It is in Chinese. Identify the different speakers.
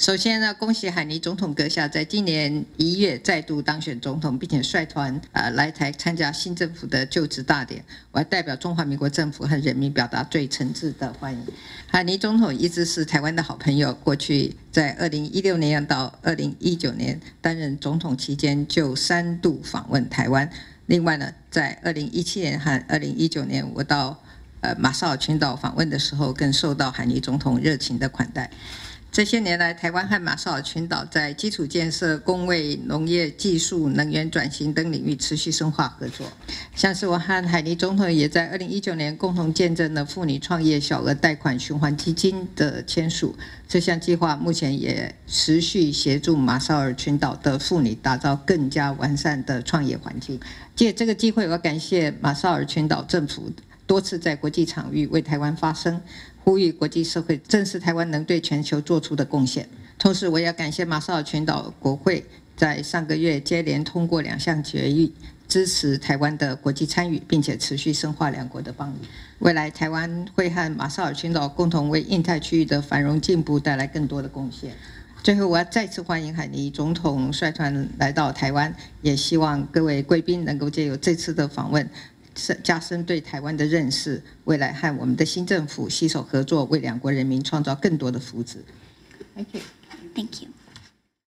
Speaker 1: 首先呢，恭喜海尼总统阁下在今年一月再度当选总统，并且率团呃来台参加新政府的就职大典。我要代表中华民国政府和人民表达最诚挚的欢迎。海尼总统一直是台湾的好朋友，过去在二零一六年到二零一九年担任总统期间就三度访问台湾。另外呢，在二零一七年和二零一九年，我到呃马绍尔群岛访问的时候，更受到海尼总统热情的款待。这些年来，台湾和马绍尔群岛在基础建设、工位、农业技术、能源转型等领域持续深化合作。像是我和海尼总统也在二零一九年共同见证了妇女创业小额贷款循环基金的签署。这项计划目前也持续协助马绍尔群岛的妇女打造更加完善的创业环境。借这个机会，我感谢马绍尔群岛政府。多次在国际场域为台湾发声，呼吁国际社会正视台湾能对全球做出的贡献。同时，我也要感谢马绍尔群岛国会在上个月接连通过两项决议，支持台湾的国际参与，并且持续深化两国的邦谊。未来，台湾会和马绍尔群岛共同为印太区域的繁荣进步带来更多的贡献。最后，我要再次欢迎海尼总统率团来到台湾，也希望各位贵宾能够借由这次的访问。加深对台湾的认识，未来和我们的新政府携手合作，为两国人民创造更多的福祉。
Speaker 2: Thank you. Thank you.